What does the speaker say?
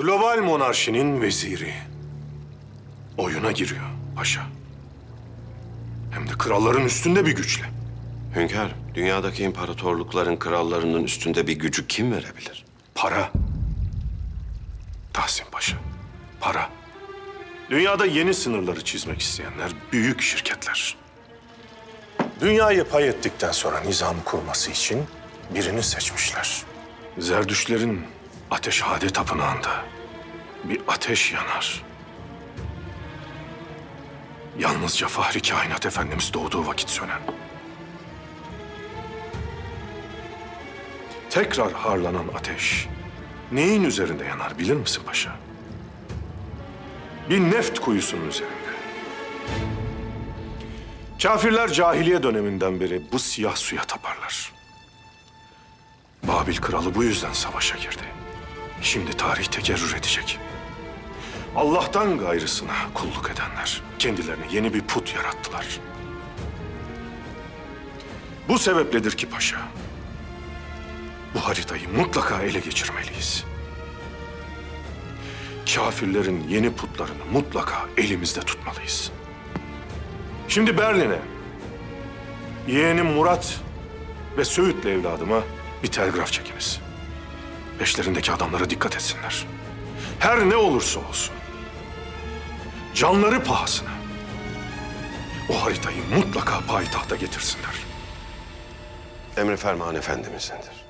Global monarşinin veziri. Oyuna giriyor paşa. Hem de kralların üstünde bir güçle. Hünkâr, dünyadaki imparatorlukların krallarının üstünde bir gücü kim verebilir? Para. Tahsin Paşa, para. Dünyada yeni sınırları çizmek isteyenler büyük şirketler. Dünyayı pay ettikten sonra nizamı kurması için birini seçmişler. Zerdüşlerin Ateşhade Tapınağı'nda bir ateş yanar. Yalnızca Fahri Kainat Efendimiz doğduğu vakit sönen. Tekrar harlanan ateş neyin üzerinde yanar bilir misin paşa? Bir neft kuyusunun üzerinde. Kafirler cahiliye döneminden beri bu siyah suya taparlar. Babil kralı bu yüzden savaşa girdi. Şimdi tarih tekerrür edecek. Allah'tan gayrısına kulluk edenler kendilerine yeni bir put yarattılar. Bu sebepledir ki paşa, bu haritayı mutlaka ele geçirmeliyiz. Kafirlerin yeni putlarını mutlaka elimizde tutmalıyız. Şimdi Berlin'e, yeğenim Murat ve Söğüt'le evladıma bir telgraf çekiniz. Peşlerindeki adamlara dikkat etsinler. Her ne olursa olsun, canları pahasına o haritayı mutlaka payitahta getirsinler. Emri ferman efendimizindir.